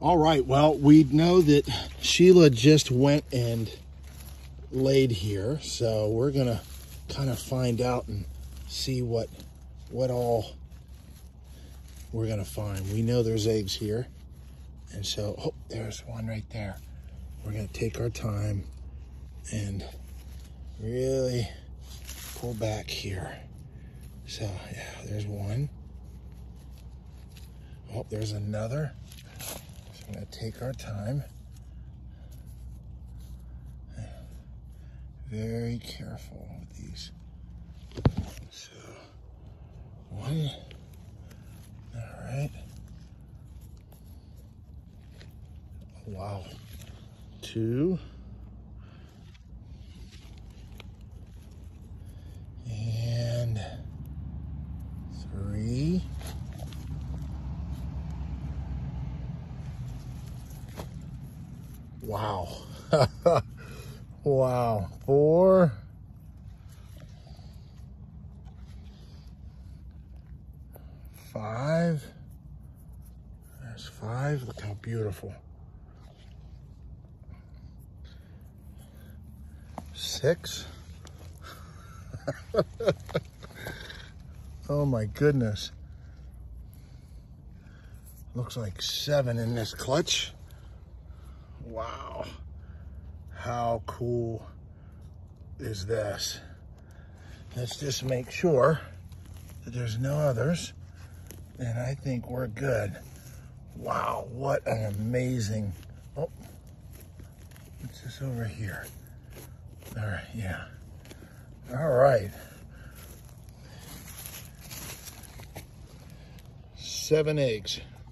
All right, well, we know that Sheila just went and laid here, so we're gonna kind of find out and see what what all we're gonna find. We know there's eggs here, and so oh, there's one right there. We're gonna take our time and really pull back here. So yeah, there's one. Oh, there's another. I'm gonna take our time. Very careful with these. So, one. All right. Wow. Two. And three. Wow. wow. Four. Five. There's five. Look how beautiful. Six. oh my goodness. Looks like seven in this clutch. Wow. How cool is this? Let's just make sure that there's no others. And I think we're good. Wow, what an amazing, oh, what's this over here? All right, yeah. All right. Seven eggs.